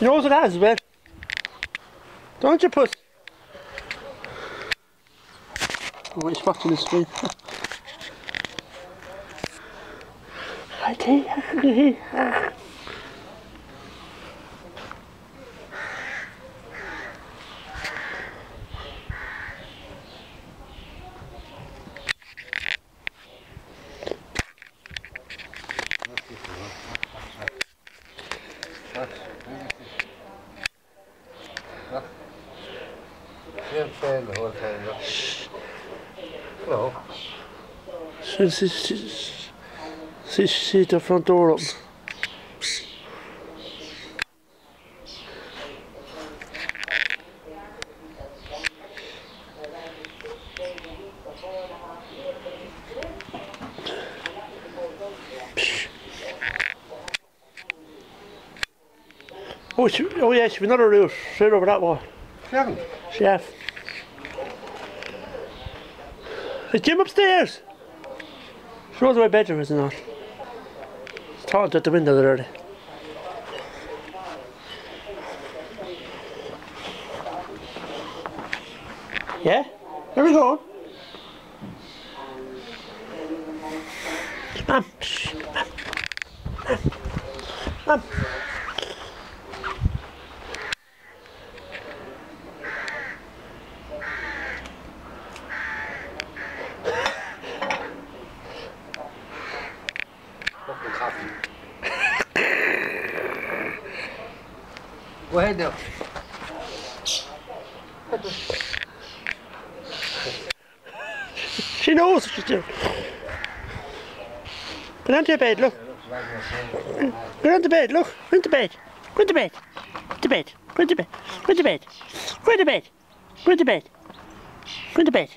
You know what it has, man. Don't you puss? Oh, it's fucking to the stream. I No. You have is the whole time, no? Oh, she, oh yeah, she's another route, straight over that wall. Kevin. Chef. Is Jim upstairs? Shows my bedroom, is it not? It's talking at the window there. early. Yeah? Where we going? Mum. Mum. Mum. Go ahead now. she knows what she's doing. Go down to your bed, look. Go down to bed, look. Go into bed. Go into bed. Go to bed. Go to bed. Go to bed. Go to bed. Go to bed. Go to bed. Go to bed.